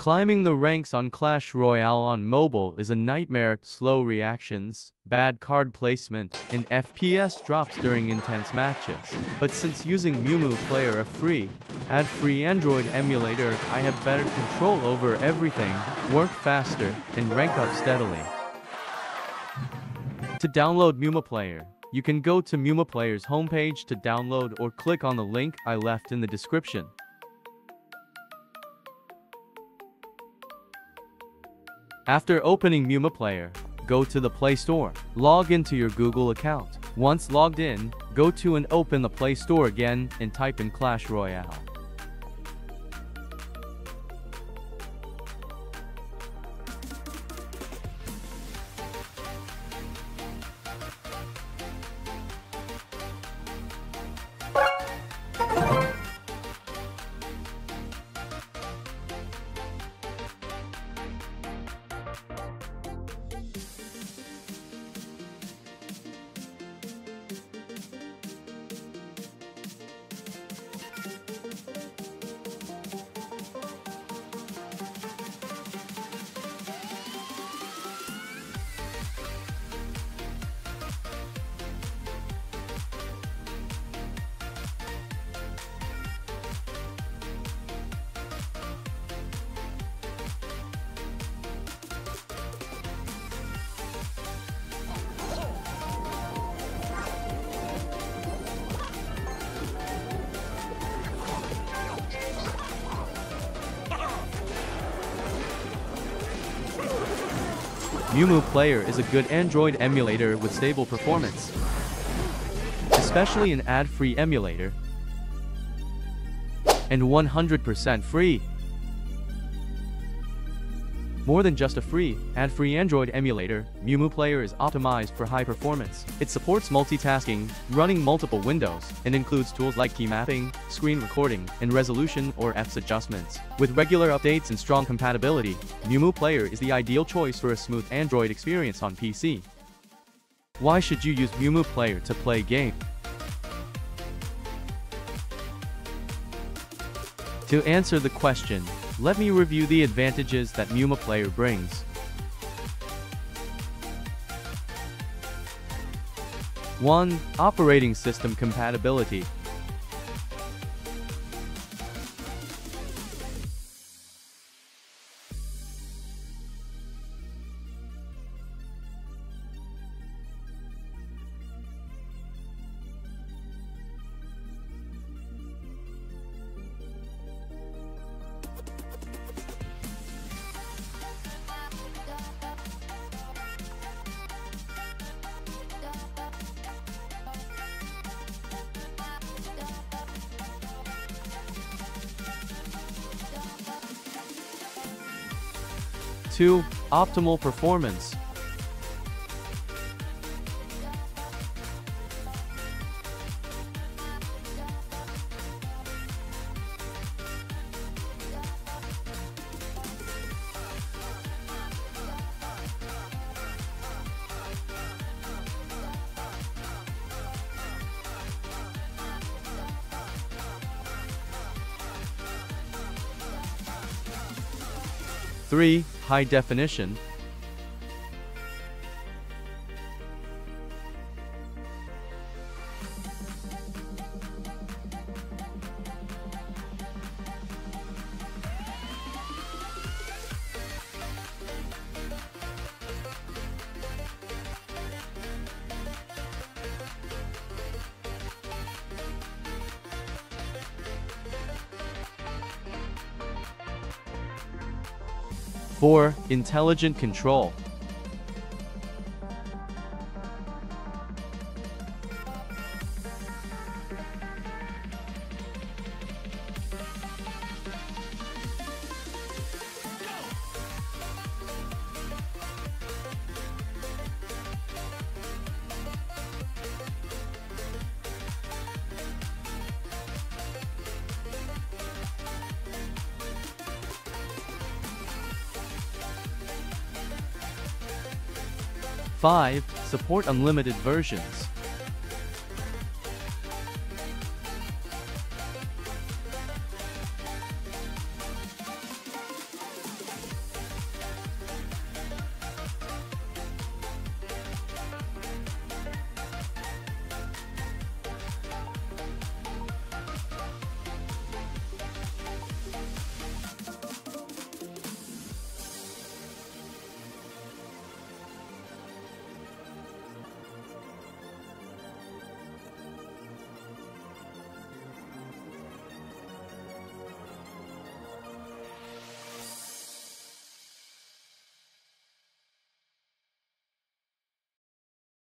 Climbing the ranks on Clash Royale on mobile is a nightmare, slow reactions, bad card placement, and FPS drops during intense matches. But since using MuMu Player a free, ad-free Android emulator, I have better control over everything, work faster, and rank up steadily. To download MuMu Player, you can go to MuMu Player's homepage to download or click on the link I left in the description. After opening MuMu Player, go to the Play Store. Log into your Google account. Once logged in, go to and open the Play Store again and type in Clash Royale. MuMu Player is a good Android emulator with stable performance. Especially an ad-free emulator. And 100% free. More than just a free, ad-free Android emulator, Mumu Player is optimized for high performance. It supports multitasking, running multiple windows, and includes tools like key mapping, screen recording, and resolution or FPS adjustments. With regular updates and strong compatibility, Mumu Player is the ideal choice for a smooth Android experience on PC. Why should you use Mumu Player to play game? To answer the question, let me review the advantages that MuMu Player brings. 1. Operating System Compatibility Two, optimal performance. Three, high definition. Four, intelligent control. Five, support unlimited versions.